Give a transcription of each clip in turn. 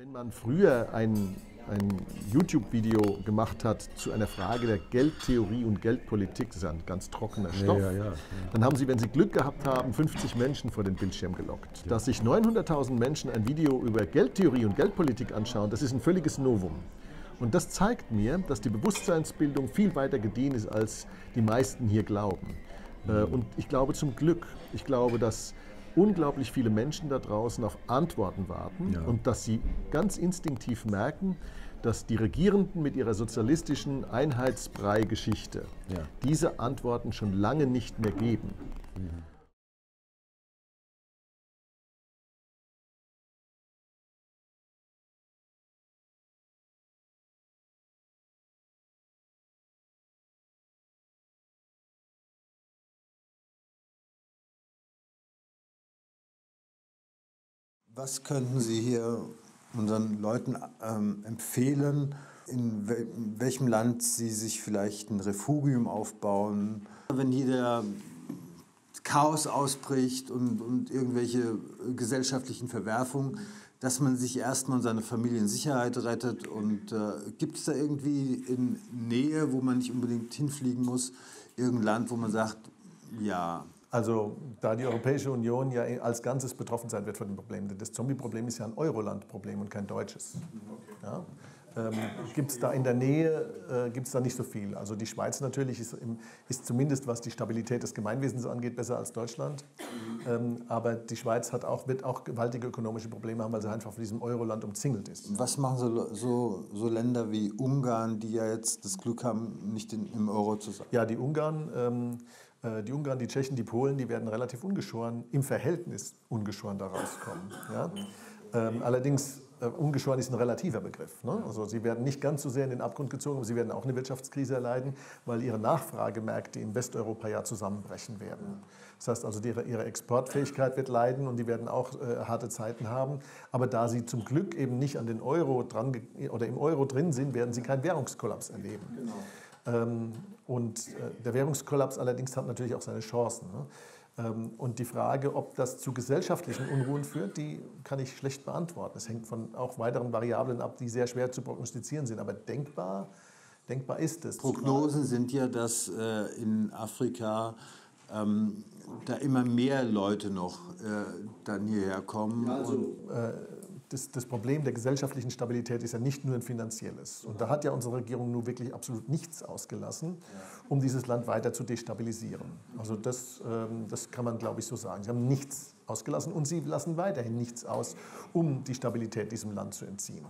Wenn man früher ein, ein YouTube-Video gemacht hat zu einer Frage der Geldtheorie und Geldpolitik, das ist ja ein ganz trockener Stoff, Ja, ja, ja. dann haben Sie, wenn Sie Glück gehabt haben, 50 Menschen vor den Bildschirm gelockt. Dass sich 900.000 Menschen ein Video über Geldtheorie und Geldpolitik anschauen, das ist ein völliges Novum. Und das zeigt mir, dass die Bewusstseinsbildung viel weiter gediehen ist, als die meisten hier glauben. Äh, Und ich glaube zum Glück, ich glaube, dass unglaublich viele Menschen da draußen auf Antworten warten Ja. und dass sie ganz instinktiv merken, dass die Regierenden mit ihrer sozialistischen Einheitsbrei-Geschichte Ja. diese Antworten schon lange nicht mehr geben. Was könnten Sie hier unseren Leuten ähm, empfehlen, in, wel in welchem Land sie sich vielleicht ein Refugium aufbauen? Wenn hier der Chaos ausbricht und, und irgendwelche gesellschaftlichen Verwerfungen, dass man sich erstmal und seine Familie in Sicherheit rettet. Und äh, gibt es da irgendwie in Nähe, wo man nicht unbedingt hinfliegen muss, irgendein Land, wo man sagt, ja, Also da die Europäische Union ja als Ganzes betroffen sein wird von dem Problem, denn das Zombie-Problem ist ja ein Euroland-Problem und kein deutsches. Ja? Ähm, gibt es da in der Nähe, äh, gibt es da nicht so viel. Also die Schweiz natürlich ist, im, ist zumindest, was die Stabilität des Gemeinwesens angeht, besser als Deutschland. Ähm, aber die Schweiz hat auch, wird auch gewaltige ökonomische Probleme haben, weil sie einfach von diesem Euroland umzingelt ist. Was machen so, so, so Länder wie Ungarn, die ja jetzt das Glück haben, nicht in, im Euro zu sein? Ja, die Ungarn, ähm, äh, die Ungarn, die Tschechen, die Polen, die werden relativ ungeschoren, im Verhältnis ungeschoren da rauskommen. Ja? Ähm, allerdings, äh, ungeschoren ist ein relativer Begriff. Ne? Also sie werden nicht ganz so sehr in den Abgrund gezogen, aber sie werden auch eine Wirtschaftskrise erleiden, weil ihre Nachfragemärkte in Westeuropa ja zusammenbrechen werden. Das heißt also, ihre, ihre Exportfähigkeit wird leiden und die werden auch äh, harte Zeiten haben. Aber da sie zum Glück eben nicht an den Euro dran oder im Euro drin sind, werden sie keinen Währungskollaps erleben. Ähm, und äh, der Währungskollaps allerdings hat natürlich auch seine Chancen. Ne? Ähm, und die Frage, ob das zu gesellschaftlichen Unruhen führt, die kann ich schlecht beantworten. Es hängt von auch weiteren Variablen ab, die sehr schwer zu prognostizieren sind. Aber denkbar, denkbar ist es. Prognosen sind ja, dass äh, in Afrika ähm, da immer mehr Leute noch äh, dann hierher kommen. und äh, das, das Problem der gesellschaftlichen Stabilität ist ja nicht nur ein finanzielles. Und da hat ja unsere Regierung nun wirklich absolut nichts ausgelassen, um dieses Land weiter zu destabilisieren. Also das, ähm, das kann man, glaube ich, so sagen. Sie haben nichts ausgelassen und sie lassen weiterhin nichts aus, um die Stabilität diesem Land zu entziehen.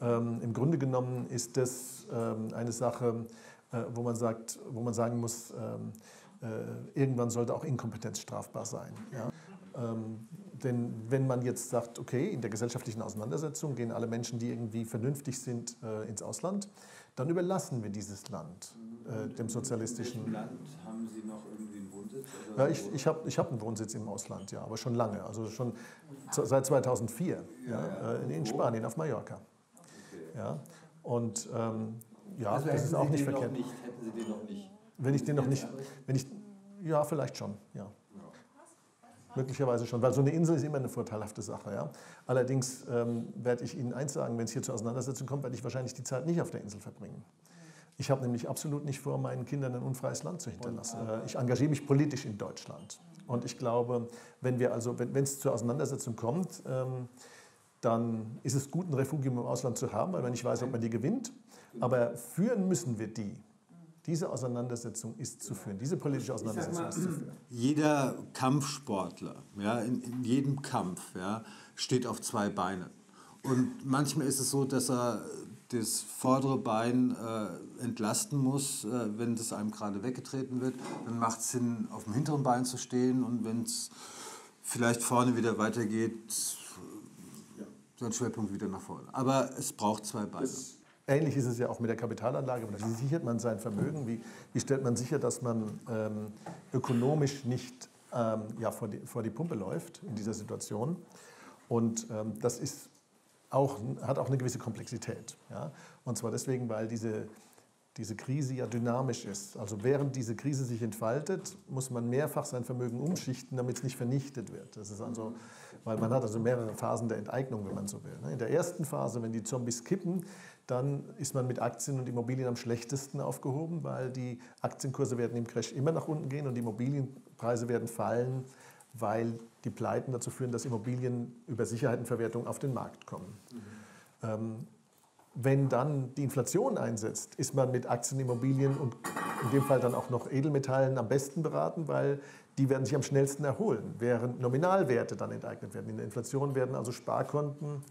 Ähm, Im Grunde genommen ist das ähm, eine Sache, äh, wo, man sagt, wo man sagen muss, ähm, äh, irgendwann sollte auch Inkompetenz strafbar sein. Ja? Ähm, denn wenn man jetzt sagt, okay, in der gesellschaftlichen Auseinandersetzung gehen alle Menschen, die irgendwie vernünftig sind, äh, ins Ausland, dann überlassen wir dieses Land äh, dem sozialistischen. Land haben Sie noch irgendwie einen Wohnsitz? Ja, ich ich habe ich hab einen Wohnsitz im Ausland, ja, aber schon lange, also schon seit 2004 ja, äh, in, in Spanien, auf Mallorca. Ja, und ähm, ja, das ist auch nicht verkehrt. hätten Sie den noch nicht? Wenn ich den noch nicht, wenn ich, ja, vielleicht schon, ja. Möglicherweise schon, weil so eine Insel ist immer eine vorteilhafte Sache. Ja? Allerdings ähm, werde ich Ihnen eins sagen, wenn es hier zur Auseinandersetzung kommt, werde ich wahrscheinlich die Zeit nicht auf der Insel verbringen. Ich habe nämlich absolut nicht vor, meinen Kindern ein unfreies Land zu hinterlassen. Äh, Ich engagiere mich politisch in Deutschland. Und ich glaube, wenn wir also, wenn es zur Auseinandersetzung kommt, ähm, dann ist es gut, ein Refugium im Ausland zu haben, weil man nicht weiß, ob man die gewinnt. Aber führen müssen wir die. Diese Auseinandersetzung ist zu führen. Diese politische Auseinandersetzung ist zu führen. Jeder Kampfsportler, ja, in, in jedem Kampf, ja, steht auf zwei Beinen. Und manchmal ist es so, dass er das vordere Bein äh, entlasten muss, äh, wenn das einem gerade weggetreten wird. Dann macht es Sinn, auf dem hinteren Bein zu stehen. Und wenn es vielleicht vorne wieder weitergeht, sein Schwerpunkt wieder nach vorne. Aber es braucht zwei Beine. Ähnlich ist es ja auch mit der Kapitalanlage. Wie sichert man sein Vermögen? Wie, wie stellt man sicher, dass man ähm, ökonomisch nicht ähm, ja, vor, die, vor die Pumpe läuft in dieser Situation? Und ähm, das ist auch, hat auch eine gewisse Komplexität. Ja? Und zwar deswegen, weil diese, diese Krise ja dynamisch ist. Also während diese Krise sich entfaltet, muss man mehrfach sein Vermögen umschichten, damit es nicht vernichtet wird. Das ist also weil man hat also mehrere Phasen der Enteignung, wenn man so will. Ne? In der ersten Phase, wenn die Zombies kippen, dann ist man mit Aktien und Immobilien am schlechtesten aufgehoben, weil die Aktienkurse werden im Crash immer nach unten gehen und die Immobilienpreise werden fallen, weil die Pleiten dazu führen, dass Immobilien über Sicherheitenverwertung auf den Markt kommen. Mhm. Ähm, wenn dann die Inflation einsetzt, ist man mit Aktien, Immobilien und in dem Fall dann auch noch Edelmetallen am besten beraten, weil die werden sich am schnellsten erholen, während Nominalwerte dann enteignet werden. In der Inflation werden also Sparkonten,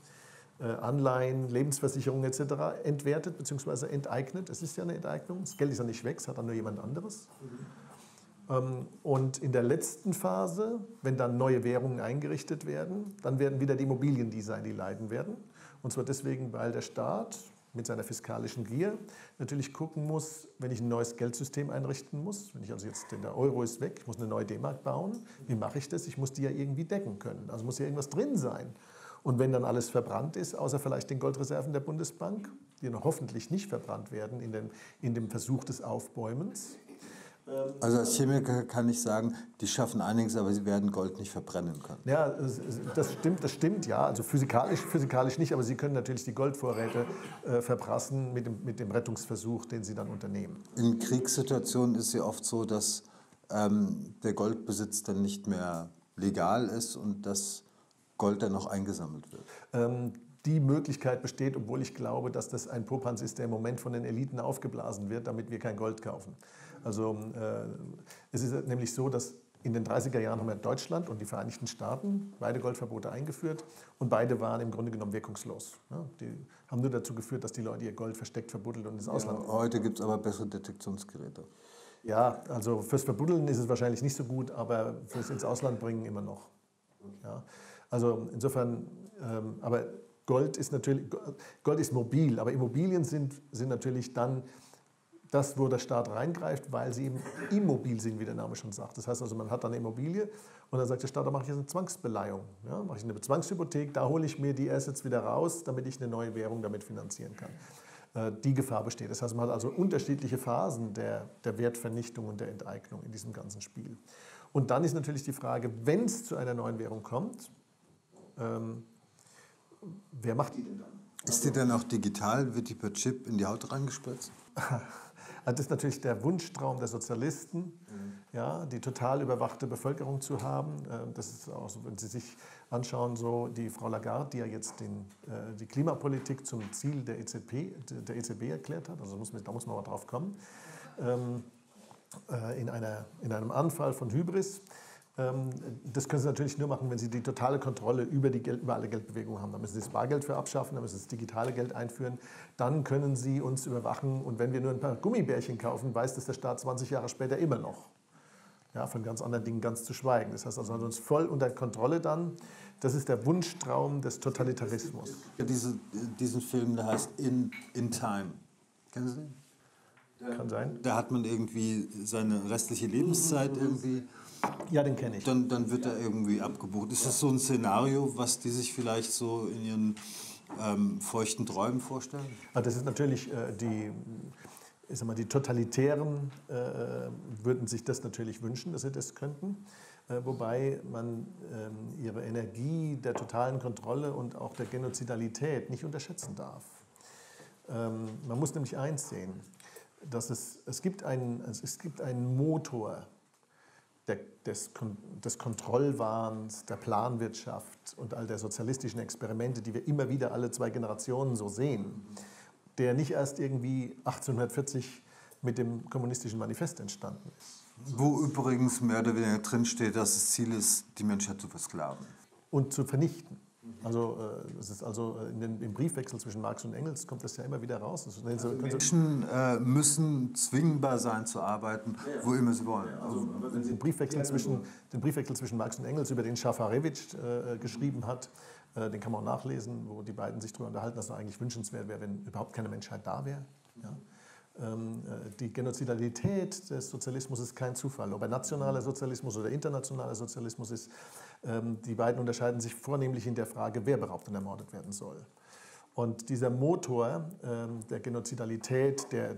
äh, Anleihen, Lebensversicherungen etc. entwertet bzw. enteignet. Es ist ja eine Enteignung, das Geld ist ja nicht weg, es hat dann nur jemand anderes. Mhm. Und in der letzten Phase, wenn dann neue Währungen eingerichtet werden, dann werden wieder die Immobilien die sein, die leiden werden. Und zwar deswegen, weil der Staat mit seiner fiskalischen Gier natürlich gucken muss, wenn ich ein neues Geldsystem einrichten muss, wenn ich also jetzt, denn der Euro ist weg, ich muss eine neue D-Mark bauen, wie mache ich das? Ich muss die ja irgendwie decken können. Also muss ja irgendwas drin sein. Und wenn dann alles verbrannt ist, außer vielleicht den Goldreserven der Bundesbank, die noch hoffentlich nicht verbrannt werden in, den, in dem Versuch des Aufbäumens, also als Chemiker kann ich sagen, die schaffen einiges, aber sie werden Gold nicht verbrennen können. Ja, das stimmt, das stimmt ja. Also physikalisch, physikalisch nicht, aber sie können natürlich die Goldvorräte äh, verprassen mit dem, mit dem Rettungsversuch, den sie dann unternehmen. In Kriegssituationen ist es ja oft so, dass ähm, der Goldbesitz dann nicht mehr legal ist und das Gold dann noch eingesammelt wird. Ähm, die Möglichkeit besteht, obwohl ich glaube, dass das ein Popanz ist, der im Moment von den Eliten aufgeblasen wird, damit wir kein Gold kaufen. Also äh, es ist nämlich so, dass in den 30er Jahren haben wir Deutschland und die Vereinigten Staaten beide Goldverbote eingeführt und beide waren im Grunde genommen wirkungslos. Ja, die haben nur dazu geführt, dass die Leute ihr Gold versteckt verbuddelt und ins Ausland. Ja, heute gibt es aber bessere Detektionsgeräte. Ja, also fürs Verbuddeln ist es wahrscheinlich nicht so gut, aber fürs ins Ausland bringen immer noch. Ja, also insofern, ähm, aber Gold ist natürlich, Gold ist mobil, aber Immobilien sind, sind natürlich dann das, wo der Staat reingreift, weil sie eben immobil sind, wie der Name schon sagt. Das heißt also, man hat dann eine Immobilie und dann sagt der Staat, da mache ich jetzt eine Zwangsbeleihung. Ja, mache ich eine Zwangshypothek, da hole ich mir die Assets wieder raus, damit ich eine neue Währung damit finanzieren kann. Äh, die Gefahr besteht. Das heißt, man hat also unterschiedliche Phasen der, der Wertvernichtung und der Enteignung in diesem ganzen Spiel. Und dann ist natürlich die Frage, wenn es zu einer neuen Währung kommt, ähm, wer macht die denn dann? Ist die dann auch digital? Wird die per Chip in die Haut reingespritzt? Das ist natürlich der Wunschtraum der Sozialisten, mhm. ja, die total überwachte Bevölkerung zu haben. Ähm, das ist auch so, wenn Sie sich anschauen, so die Frau Lagarde, die ja jetzt den, äh, die Klimapolitik zum Ziel der EZB, der EZB erklärt hat, also muss man, da muss man mal drauf kommen, ähm, äh, in, einer, in einem Anfall von Hybris das können Sie natürlich nur machen, wenn Sie die totale Kontrolle über, die Geld, über alle Geldbewegungen haben. Da müssen Sie das Bargeld für abschaffen, da müssen Sie das digitale Geld einführen. Dann können Sie uns überwachen. Und wenn wir nur ein paar Gummibärchen kaufen, weiß das der Staat 20 Jahre später immer noch. Ja, von ganz anderen Dingen ganz zu schweigen. Das heißt also, hat uns voll unter Kontrolle dann. Das ist der Wunschtraum des Totalitarismus. Diese, diesen Film, der heißt In, In Time. Kennen Sie den? Kann sein. Da hat man irgendwie seine restliche Lebenszeit irgendwie ja, den kenne ich. Dann, dann wird er irgendwie abgebucht. Ist das so ein Szenario, was die sich vielleicht so in ihren ähm, feuchten Träumen vorstellen? Also das ist natürlich äh, die, ich sag mal, die Totalitären äh, würden sich das natürlich wünschen, dass sie das könnten. Äh, wobei man ähm, ihre Energie der totalen Kontrolle und auch der Genozidalität nicht unterschätzen darf. Ähm, man muss nämlich eins sehen, dass es, es, gibt einen, es gibt einen Motor der, des, des Kontrollwahns, der Planwirtschaft und all der sozialistischen Experimente, die wir immer wieder alle zwei Generationen so sehen, der nicht erst irgendwie 1840 mit dem kommunistischen Manifest entstanden ist. Wo übrigens mehr oder weniger drinsteht, dass das Ziel ist, die Menschheit zu versklaven. Und zu vernichten. Also es äh, ist also äh, den, im Briefwechsel zwischen Marx und Engels kommt das ja immer wieder raus. Also Menschen äh, müssen zwingbar sein zu arbeiten, wo immer sie wollen. Also, den, Briefwechsel zwischen, den Briefwechsel zwischen Marx und Engels, über den Schafarewitsch äh, geschrieben hat, äh, den kann man auch nachlesen, wo die beiden sich darüber unterhalten, dass es eigentlich wünschenswert wäre, wenn überhaupt keine Menschheit da wäre. Ja. Ähm, die Genozidalität des Sozialismus ist kein Zufall. Ob er nationaler Sozialismus oder internationaler Sozialismus ist, die beiden unterscheiden sich vornehmlich in der Frage, wer beraubt und ermordet werden soll. Und dieser Motor ähm, der Genozidalität, der äh,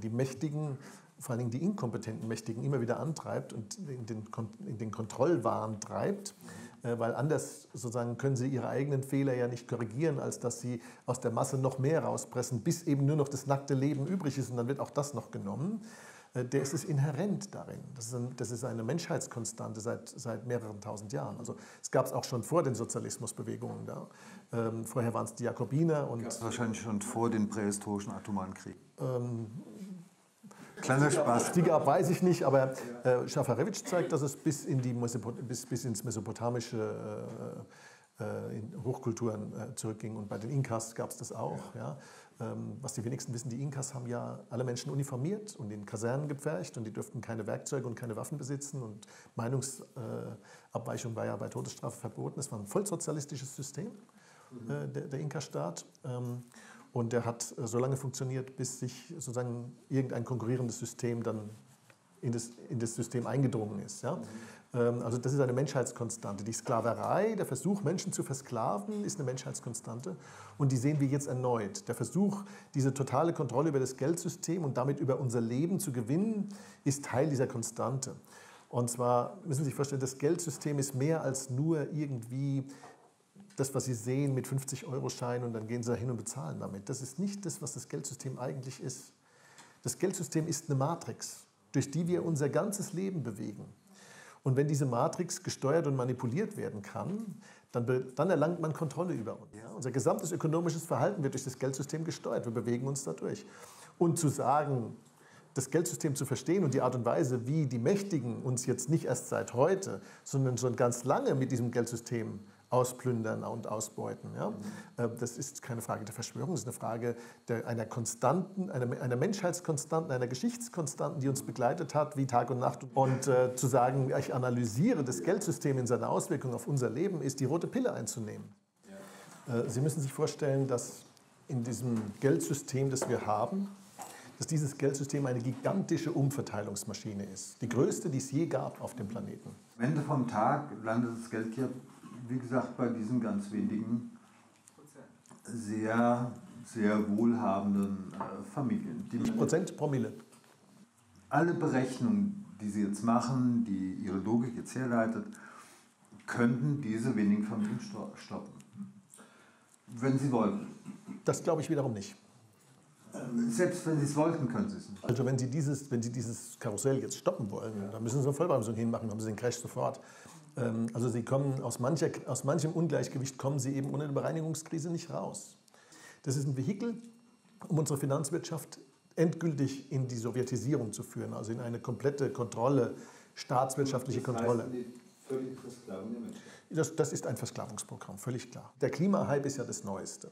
die Mächtigen, vor allen Dingen die inkompetenten Mächtigen immer wieder antreibt und in den, in den Kontrollwahn treibt, äh, weil anders sozusagen können sie ihre eigenen Fehler ja nicht korrigieren, als dass sie aus der Masse noch mehr rauspressen, bis eben nur noch das nackte Leben übrig ist und dann wird auch das noch genommen. Äh, der ist es inhärent darin. Das ist, ein, das ist, eine Menschheitskonstante seit, seit mehreren tausend Jahren. Also es gab es auch schon vor den Sozialismusbewegungen da. Ähm, vorher waren es die Jakobiner und wahrscheinlich schon vor den prähistorischen atomaren Krieg. Ähm, Kleiner Spaß. Die gab, weiß ich nicht, aber äh, Schafarewitsch zeigt, dass es bis, in die bis, bis ins mesopotamische äh, äh, in Hochkulturen äh, zurückging. Und bei den Inkas gab es das auch. Ja. Ähm, was die wenigsten wissen, die Inkas haben ja alle Menschen uniformiert und in Kasernen gepfercht und die dürften keine Werkzeuge und keine Waffen besitzen und Meinungsabweichung war ja bei Todesstrafe verboten. Es war ein vollsozialistisches System, mhm. Äh, der, der Inka-Staat. Ähm, und der hat äh, so lange funktioniert, bis sich sozusagen irgendein konkurrierendes System dann in das, in das System eingedrungen ist. Ja? Mhm. Also das ist eine Menschheitskonstante. Die Sklaverei, der Versuch, Menschen zu versklaven, ist eine Menschheitskonstante. Und die sehen wir jetzt erneut. Der Versuch, diese totale Kontrolle über das Geldsystem und damit über unser Leben zu gewinnen, ist Teil dieser Konstante. Und zwar müssen Sie sich vorstellen, das Geldsystem ist mehr als nur irgendwie das, was Sie sehen mit 50-Euro-Scheinen und dann gehen Sie da hin und bezahlen damit. Das ist nicht das, was das Geldsystem eigentlich ist. Das Geldsystem ist eine Matrix, durch die wir unser ganzes Leben bewegen. Und wenn diese Matrix gesteuert und manipuliert werden kann, dann, dann erlangt man Kontrolle über uns. Ja? Unser gesamtes ökonomisches Verhalten wird durch das Geldsystem gesteuert. Wir bewegen uns dadurch. Und zu sagen, das Geldsystem zu verstehen und die Art und Weise, wie die Mächtigen uns jetzt nicht erst seit heute, sondern schon ganz lange mit diesem Geldsystem ausplündern und ausbeuten. Ja? Mhm. Das ist keine Frage der Verschwörung, das ist eine Frage der, einer konstanten, einer, einer Menschheitskonstanten, einer Geschichtskonstanten, die uns begleitet hat wie Tag und Nacht. Und äh, zu sagen, ich analysiere das Geldsystem in seiner Auswirkung auf unser Leben, ist die rote Pille einzunehmen. Ja. Äh, Sie müssen sich vorstellen, dass in diesem Geldsystem, das wir haben, dass dieses Geldsystem eine gigantische Umverteilungsmaschine ist. Die größte, die es je gab auf dem Planeten. Am Ende vom Tag landet das Geld hier wie gesagt, bei diesen ganz wenigen sehr, sehr wohlhabenden äh, Familien. Die Prozent Promille. Alle Berechnungen, die Sie jetzt machen, die Ihre Logik jetzt herleitet, könnten diese wenigen Familien stoppen. Wenn Sie wollten. Das glaube ich wiederum nicht. Selbst wenn Sie es wollten, können Sie es nicht. Also wenn Sie dieses, wenn Sie dieses Karussell jetzt stoppen wollen, ja. dann müssen Sie eine Vollbremsung hinmachen, dann haben Sie den Crash sofort. Ähm, also sie kommen aus, mancher, aus manchem Ungleichgewicht kommen sie eben ohne eine Bereinigungskrise nicht raus. Das ist ein Vehikel, um unsere Finanzwirtschaft endgültig in die Sowjetisierung zu führen, also in eine komplette Kontrolle, staatswirtschaftliche Kontrolle. Das, das ist ein Versklavungsprogramm, völlig klar. Der Klimahype ist ja das Neueste.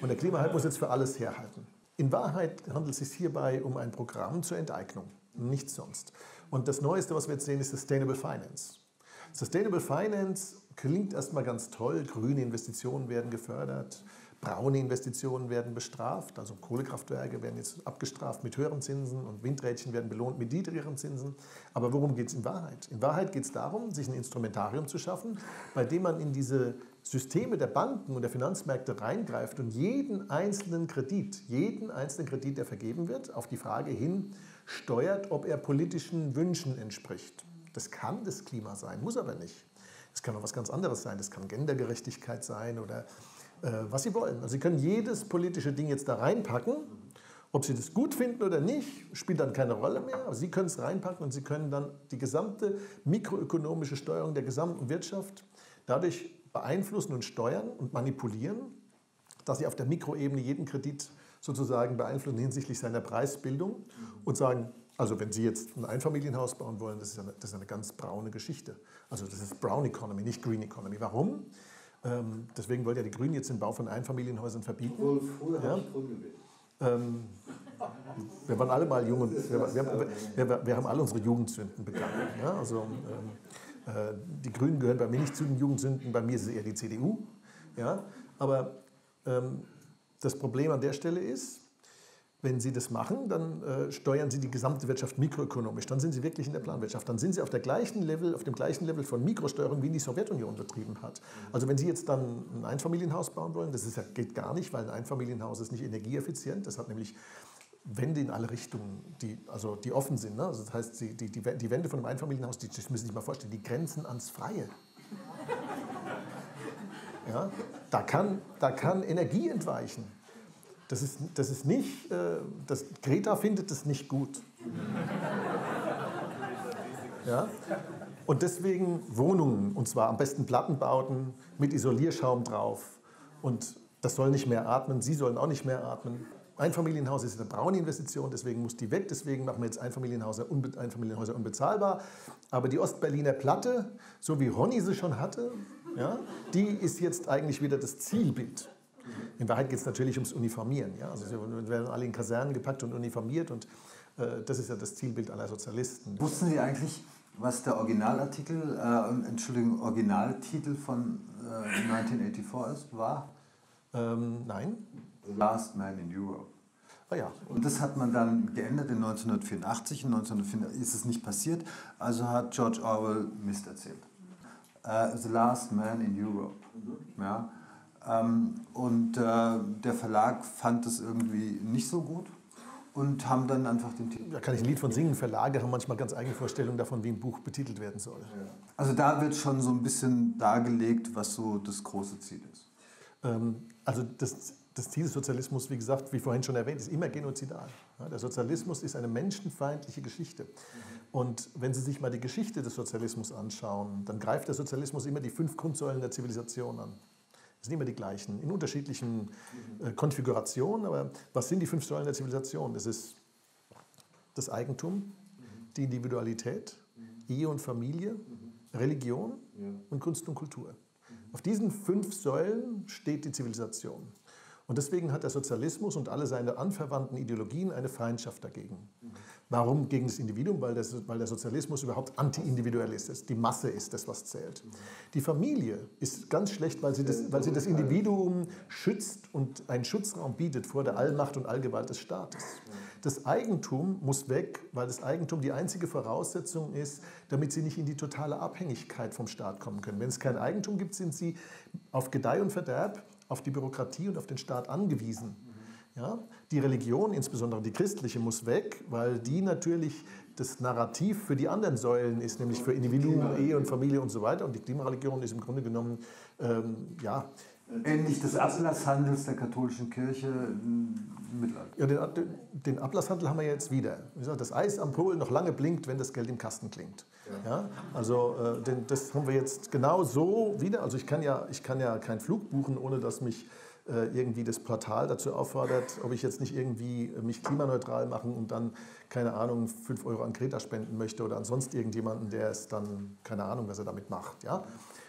Und der Klimahype muss jetzt für alles herhalten. In Wahrheit handelt es sich hierbei um ein Programm zur Enteignung, nichts sonst. Und das Neueste, was wir jetzt sehen, ist Sustainable Finance. Sustainable Finance klingt erstmal ganz toll. Grüne Investitionen werden gefördert, braune Investitionen werden bestraft. Also Kohlekraftwerke werden jetzt abgestraft mit höheren Zinsen und Windrädchen werden belohnt mit niedrigeren Zinsen. Aber worum geht es in Wahrheit? In Wahrheit geht es darum, sich ein Instrumentarium zu schaffen, bei dem man in diese Systeme der Banken und der Finanzmärkte reingreift und jeden einzelnen Kredit, jeden einzelnen Kredit, der vergeben wird, auf die Frage hin steuert, ob er politischen Wünschen entspricht. Das kann das Klima sein, muss aber nicht. Das kann auch was ganz anderes sein. Das kann Gendergerechtigkeit sein oder äh, was Sie wollen. Also Sie können jedes politische Ding jetzt da reinpacken. Ob Sie das gut finden oder nicht, spielt dann keine Rolle mehr. Aber Sie können es reinpacken und Sie können dann die gesamte mikroökonomische Steuerung der gesamten Wirtschaft dadurch beeinflussen und steuern und manipulieren, dass Sie auf der Mikroebene jeden Kredit sozusagen beeinflussen hinsichtlich seiner Preisbildung und sagen, also wenn Sie jetzt ein Einfamilienhaus bauen wollen, das ist, eine, das ist eine ganz braune Geschichte. Also das ist Brown Economy, nicht Green Economy. Warum? Ähm, deswegen wollen ja die Grünen jetzt den Bau von Einfamilienhäusern verbieten. Obwohl, früher ja? ich grün gewählt. Ähm, wir waren alle mal jung wir, wir, wir, wir, haben alle unsere Jugendsünden begangen. Ja? Also, ähm, äh, die Grünen gehören bei mir nicht zu den Jugendsünden, bei mir ist es eher die CDU. Ja? Aber ähm, das Problem an der Stelle ist, wenn Sie das machen, dann äh, steuern Sie die gesamte Wirtschaft mikroökonomisch. Dann sind Sie wirklich in der Planwirtschaft. Dann sind Sie auf, der gleichen Level, auf dem gleichen Level von Mikrosteuerung, wie die Sowjetunion betrieben hat. Also wenn Sie jetzt dann ein Einfamilienhaus bauen wollen, das ist, geht gar nicht, weil ein Einfamilienhaus ist nicht energieeffizient. Das hat nämlich Wände in alle Richtungen, die, also die offen sind. Ne? Also das heißt, die, die, die Wände von einem Einfamilienhaus, die, das müssen Sie sich mal vorstellen, die grenzen ans Freie. Ja? Da, kann, da kann Energie entweichen. Das ist, das ist nicht, äh, das, Greta findet das nicht gut. Ja? Und deswegen Wohnungen, und zwar am besten Plattenbauten mit Isolierschaum drauf. Und das soll nicht mehr atmen, Sie sollen auch nicht mehr atmen. Einfamilienhaus ist eine braune Investition, deswegen muss die weg. Deswegen machen wir jetzt Einfamilienhäuser, unbe Einfamilienhäuser unbezahlbar. Aber die Ostberliner Platte, so wie Ronny sie schon hatte, ja, die ist jetzt eigentlich wieder das Zielbild. In Wahrheit geht es natürlich ums Uniformieren. Ja? Also wir werden alle in Kasernen gepackt und uniformiert und äh, das ist ja das Zielbild aller Sozialisten. Wussten Sie eigentlich, was der Originalartikel, äh, Entschuldigung, Originaltitel von äh, 1984 ist, war? Ähm, nein. The Last Man in Europe. Ah ja. Und das hat man dann geändert in 1984. In 1984 ist es nicht passiert, also hat George Orwell Mist erzählt. Uh, The Last Man in Europe. Ja. Ähm, und äh, der Verlag fand es irgendwie nicht so gut und haben dann einfach den Titel. Da kann ich ein Lied von singen. Verlage haben manchmal ganz eigene Vorstellungen davon, wie ein Buch betitelt werden soll. Also da wird schon so ein bisschen dargelegt, was so das große Ziel ist. Ähm, also das, das Ziel des Sozialismus, wie gesagt, wie vorhin schon erwähnt, ist immer genozidal. Ja, der Sozialismus ist eine menschenfeindliche Geschichte. Und wenn Sie sich mal die Geschichte des Sozialismus anschauen, dann greift der Sozialismus immer die fünf Grundsäulen der Zivilisation an. Das sind immer die gleichen, in unterschiedlichen äh, Konfigurationen. Aber was sind die fünf Säulen der Zivilisation? Das ist das Eigentum, die Individualität, Ehe und Familie, Religion und Kunst und Kultur. Auf diesen fünf Säulen steht die Zivilisation. Und deswegen hat der Sozialismus und alle seine anverwandten Ideologien eine Feindschaft dagegen. Warum gegen das Individuum? Weil, das, weil der Sozialismus überhaupt anti-individuell ist. Die Masse ist das, was zählt. Die Familie ist ganz schlecht, weil sie, das, weil sie das Individuum schützt und einen Schutzraum bietet vor der Allmacht und Allgewalt des Staates. Das Eigentum muss weg, weil das Eigentum die einzige Voraussetzung ist, damit sie nicht in die totale Abhängigkeit vom Staat kommen können. Wenn es kein Eigentum gibt, sind sie auf Gedeih und Verderb auf die Bürokratie und auf den Staat angewiesen. Ja? Die Religion, insbesondere die christliche, muss weg, weil die natürlich das Narrativ für die anderen Säulen ist, nämlich für Individuum, Ehe und Familie und so weiter. Und die Klimareligion ist im Grunde genommen, ähm, ja. Ähnlich des Ablasshandels der katholischen Kirche im Mittelalter. Ja, den, den, Ablasshandel haben wir jetzt wieder. Das Eis am Pol noch lange blinkt, wenn das Geld im Kasten klingt. Ja. ja also äh, den, das haben wir jetzt genau so wieder. Also ich kann ja, ich kann ja keinen Flug buchen, ohne dass mich irgendwie das Portal dazu auffordert, ob ich jetzt nicht irgendwie mich klimaneutral machen und dann, keine Ahnung, 5 Euro an Kreta spenden möchte oder ansonsten irgendjemanden, der es dann, keine Ahnung, was er damit macht. Ja?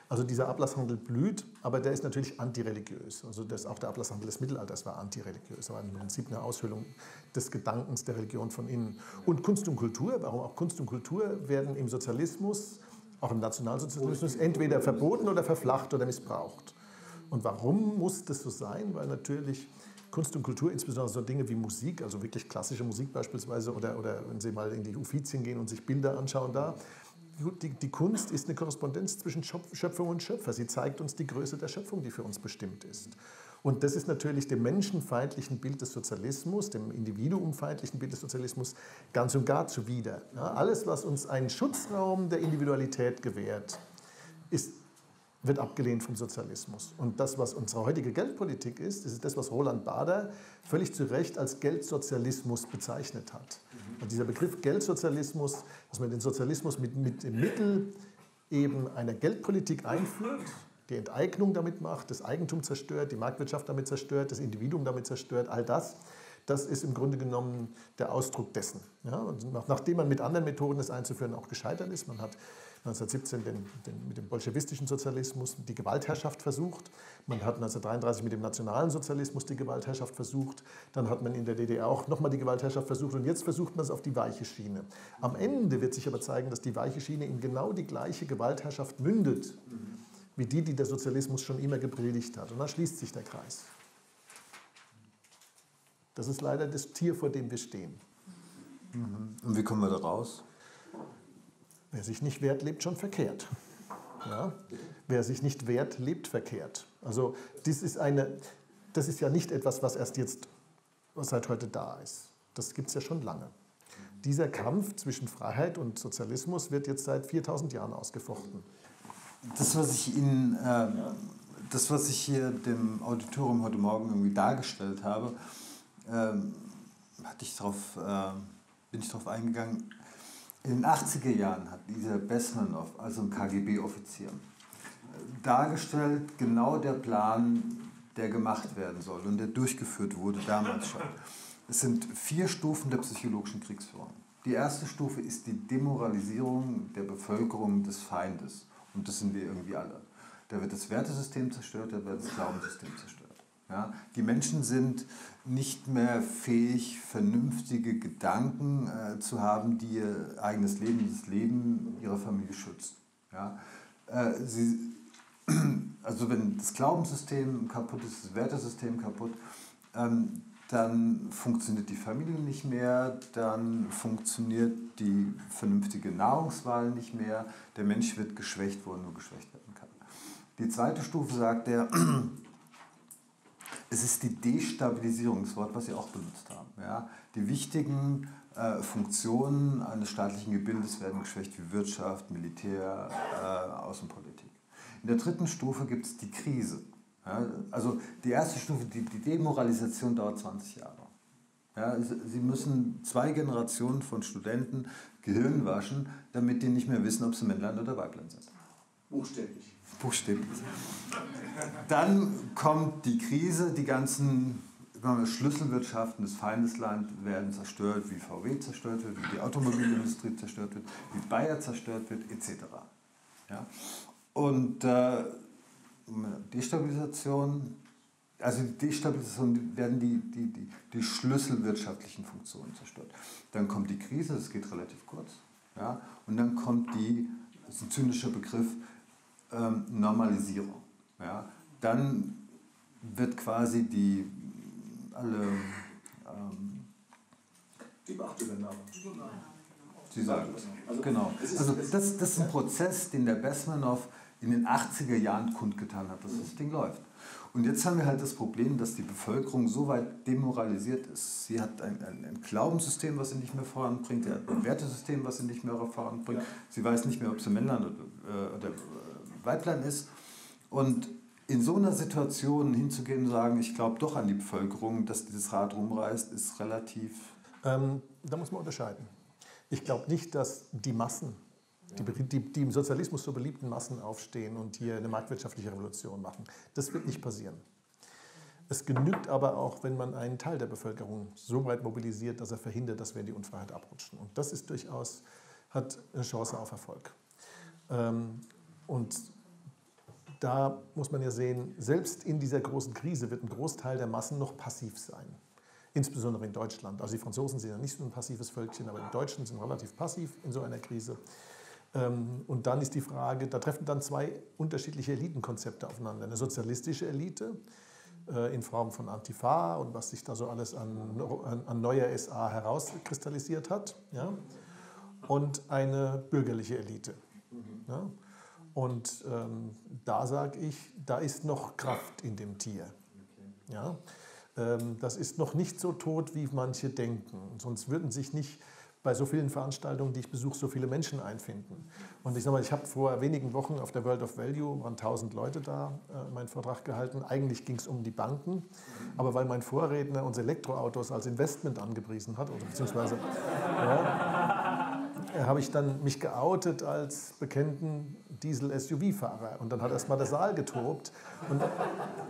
Also dieser Ablasshandel blüht, aber der ist natürlich antireligiös. Also das, auch der Ablasshandel des Mittelalters war antireligiös, aber im Prinzip eine Aushöhlung des Gedankens der Religion von innen. Und Kunst und Kultur, warum auch Kunst und Kultur werden im Sozialismus, auch im Nationalsozialismus, entweder verboten oder verflacht oder missbraucht. Und warum muss das so sein? Weil natürlich Kunst und Kultur, insbesondere so Dinge wie Musik, also wirklich klassische Musik beispielsweise, oder, oder wenn Sie mal in die Uffizien gehen und sich Bilder anschauen da, die, die, Kunst ist eine Korrespondenz zwischen Schöpfung und Schöpfer. Sie zeigt uns die Größe der Schöpfung, die für uns bestimmt ist. Und das ist natürlich dem menschenfeindlichen Bild des Sozialismus, dem individuumfeindlichen Bild des Sozialismus ganz und gar zuwider. Ja, alles, was uns einen Schutzraum der Individualität gewährt, ist wird abgelehnt vom Sozialismus. Und das, was unsere heutige Geldpolitik ist, ist das, was Roland Bader völlig zu Recht als Geldsozialismus bezeichnet hat. Und dieser Begriff Geldsozialismus, dass man den Sozialismus mit, mit dem Mittel eben einer Geldpolitik einführt, die Enteignung damit macht, das Eigentum zerstört, die Marktwirtschaft damit zerstört, das Individuum damit zerstört, all das, das ist im Grunde genommen der Ausdruck dessen. Ja, und nachdem man mit anderen Methoden das einzuführen auch gescheitert ist, man hat 1917 den, den, mit dem bolschewistischen Sozialismus die Gewaltherrschaft versucht. Man hat 1933 mit dem nationalen Sozialismus die Gewaltherrschaft versucht. Dann hat man in der DDR auch nochmal die Gewaltherrschaft versucht. Und jetzt versucht man es auf die weiche Schiene. Am Ende wird sich aber zeigen, dass die weiche Schiene in genau die gleiche Gewaltherrschaft mündet, wie die, die der Sozialismus schon immer gepredigt hat. Und dann schließt sich der Kreis. Das ist leider das Tier, vor dem wir stehen. Und wie kommen wir da raus? Wer sich nicht wehrt, lebt schon verkehrt. Ja? Wer sich nicht wehrt, lebt verkehrt. Also dies ist eine, das ist ja nicht etwas, was erst jetzt, seit heute da ist. Das gibt es ja schon lange. Dieser Kampf zwischen Freiheit und Sozialismus wird jetzt seit 4000 Jahren ausgefochten. Das, was ich Ihnen äh, das, was ich hier dem Auditorium heute Morgen irgendwie dargestellt habe, ähm, hatte ich drauf, äh, bin ich darauf eingegangen. In den 80er Jahren hat dieser Besmanov, also ein KGB-Offizier, dargestellt, genau der Plan, der gemacht werden soll und der durchgeführt wurde damals schon. Es sind vier Stufen der psychologischen Kriegsführung. Die erste Stufe ist die Demoralisierung der Bevölkerung des Feindes. Und das sind wir irgendwie alle. Da wird das Wertesystem zerstört, da wird das Glaubenssystem zerstört. Ja? Die Menschen sind nicht mehr fähig, vernünftige Gedanken äh, zu haben, die ihr eigenes Leben, das Leben ihrer Familie schützt. Ja? Äh, sie, also wenn das Glaubenssystem kaputt ist, das Wertesystem kaputt, ähm, dann funktioniert die Familie nicht mehr, dann funktioniert die vernünftige Nahrungswahl nicht mehr, der Mensch wird geschwächt, wo er nur geschwächt werden kann. Die zweite Stufe sagt er, es ist die Destabilisierung, das Wort, was Sie auch benutzt haben. Ja? Die wichtigen äh, Funktionen eines staatlichen Gebildes werden geschwächt, wie Wirtschaft, Militär, äh, Außenpolitik. In der dritten Stufe gibt es die Krise. Ja, also die erste Stufe, die, die Demoralisation dauert 20 Jahre. Ja, sie müssen zwei Generationen von Studenten Gehirn waschen, damit die nicht mehr wissen, ob sie Männlein oder Weiblein sind. Buchstäblich. Buchstäblich. Dann kommt die Krise, die ganzen Schlüsselwirtschaften des Feindeslands werden zerstört, wie VW zerstört wird, wie die Automobilindustrie zerstört wird, wie Bayer zerstört wird, etc. Ja? Und äh, Destabilisation, also die Destabilisation werden die, die, die, die schlüsselwirtschaftlichen Funktionen zerstört. Dann kommt die Krise, das geht relativ kurz. Ja? Und dann kommt die, das ist ein zynischer Begriff, ähm, Normalisierung. Ja? Dann wird quasi die alle ähm, die Machtübernahme. Sie sagen das. Also, genau. Also das, das ist ein Prozess, den der Besmanov in den 80er Jahren kundgetan hat, dass das Ding läuft. Und jetzt haben wir halt das Problem, dass die Bevölkerung so weit demoralisiert ist. Sie hat ein, ein, ein Glaubenssystem, was sie nicht mehr voranbringt, sie hat ein Wertesystem, was sie nicht mehr voranbringt. Sie weiß nicht mehr, ob sie Männlein oder, äh, oder Weiblein ist. Und in so einer Situation hinzugehen und sagen, ich glaube doch an die Bevölkerung, dass dieses Rad rumreißt, ist relativ. Ähm, da muss man unterscheiden. Ich glaube nicht, dass die Massen die, die, die, im Sozialismus so beliebten Massen aufstehen und hier eine marktwirtschaftliche Revolution machen. Das wird nicht passieren. Es genügt aber auch, wenn man einen Teil der Bevölkerung so weit mobilisiert, dass er verhindert, dass wir in die Unfreiheit abrutschen. Und das ist durchaus, hat eine Chance auf Erfolg. Ähm, und da muss man ja sehen, selbst in dieser großen Krise wird ein Großteil der Massen noch passiv sein. Insbesondere in Deutschland. Also die Franzosen sind ja nicht so ein passives Völkchen, aber die Deutschen sind relativ passiv in so einer Krise. Ähm, und dann ist die Frage, da treffen dann zwei unterschiedliche Elitenkonzepte aufeinander. Eine sozialistische Elite äh, in Form von Antifa und was sich da so alles an, an neuer SA herauskristallisiert hat. Ja? Und eine bürgerliche Elite. Ja? Und ähm, da sage ich, da ist noch Kraft in dem Tier. Ja? Ähm, das ist noch nicht so tot, wie manche denken. Sonst würden sich nicht bei so vielen Veranstaltungen, die ich besuche, so viele Menschen einfinden. Und ich sage mal, ich habe vor wenigen Wochen auf der World of Value, waren 1000 Leute da, äh, meinen Vortrag gehalten. Eigentlich ging es um die Banken, aber weil mein Vorredner uns Elektroautos als Investment angepriesen hat, oder beziehungsweise ja, habe ich dann mich geoutet als bekannten Diesel-SUV-Fahrer. Und dann hat erst mal der Saal getobt. Und,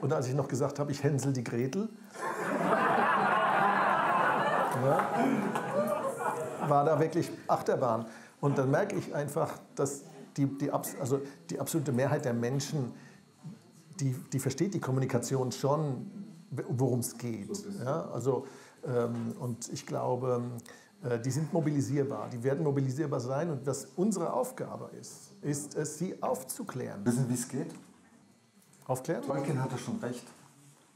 und als ich noch gesagt habe, ich hänsel die Gretel, ja, war da wirklich Achterbahn. Und dann merke ich einfach, dass die, die, also die absolute Mehrheit der Menschen, die, die versteht die Kommunikation schon, worum es geht. Ja, also, ähm, und ich glaube, die sind mobilisierbar, die werden mobilisierbar sein. Und was unsere Aufgabe ist, ist es, sie aufzuklären. Wissen Sie, wie es geht? Aufklären? Tolkien hatte schon recht.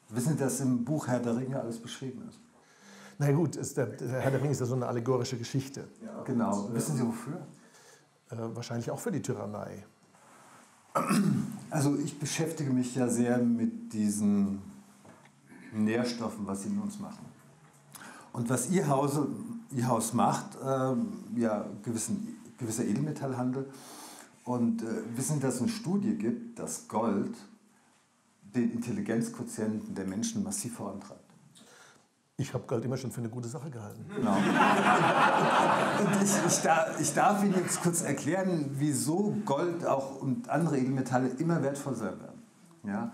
Wissen Sie, dass im Buch Herr der Ringe alles beschrieben ist? Na gut, ist der, der Herr der Ringe ist ja so eine allegorische Geschichte. Ja, genau. Und, Wissen Sie wofür? Äh, wahrscheinlich auch für die Tyrannei. Also ich beschäftige mich ja sehr mit diesen Nährstoffen, was sie in uns machen. Und was Ihr Haus, Ihr Haus macht, äh, ja, gewissen, gewisser Edelmetallhandel. Und äh, wissen dass es eine Studie gibt, dass Gold den Intelligenzquotienten der Menschen massiv vorantreibt. Ich habe Gold immer schon für eine gute Sache gehalten. Genau. Und ich, ich, darf, ich darf Ihnen jetzt kurz erklären, wieso Gold auch und andere Edelmetalle immer wertvoll sein werden. Ja?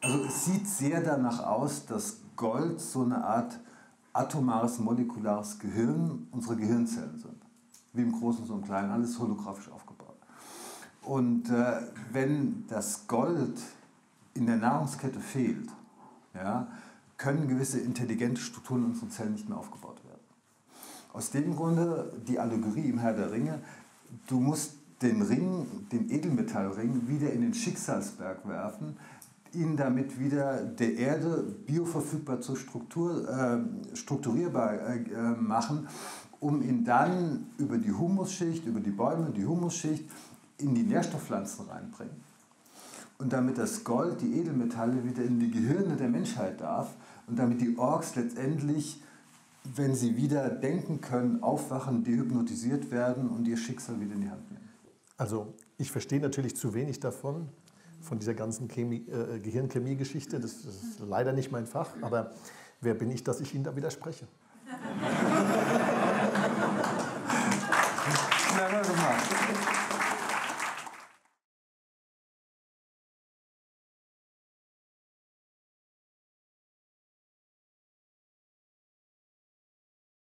Also es sieht sehr danach aus, dass Gold so eine Art atomares, molekulares Gehirn unserer Gehirnzellen sind. Wie im Großen so im Kleinen, alles holographisch aufgebaut. Und äh, wenn das Gold in der Nahrungskette fehlt, ja, können gewisse intelligente Strukturen in unseren Zellen nicht mehr aufgebaut werden. Aus dem Grunde die Allegorie im Herr der Ringe, du musst den Ring, den Edelmetallring, wieder in den Schicksalsberg werfen, ihn damit wieder der Erde bioverfügbar zur Struktur, äh, strukturierbar äh, machen, um ihn dann über die Humusschicht, über die Bäume, die Humusschicht in die Nährstoffpflanzen reinbringen. Und damit das Gold, die Edelmetalle wieder in die Gehirne der Menschheit darf und damit die Orks letztendlich, wenn sie wieder denken können, aufwachen, dehypnotisiert werden und ihr Schicksal wieder in die Hand nehmen. Also ich verstehe natürlich zu wenig davon, von dieser ganzen äh, Gehirnchemie-Geschichte. Das, das, ist leider nicht mein Fach, aber wer bin ich, dass ich Ihnen da widerspreche? Na, Clever mal.